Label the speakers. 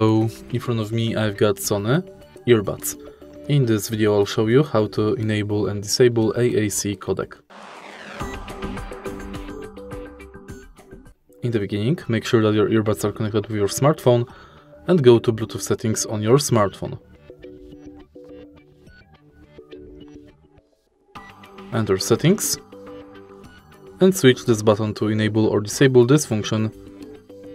Speaker 1: So in front of me I've got Sony earbuds. In this video I'll show you how to enable and disable AAC codec. In the beginning, make sure that your earbuds are connected with your smartphone and go to Bluetooth settings on your smartphone. Enter settings and switch this button to enable or disable this function.